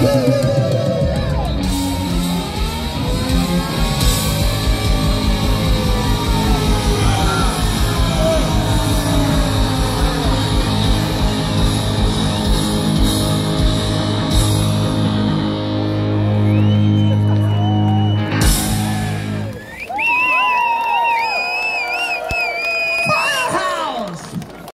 Woo!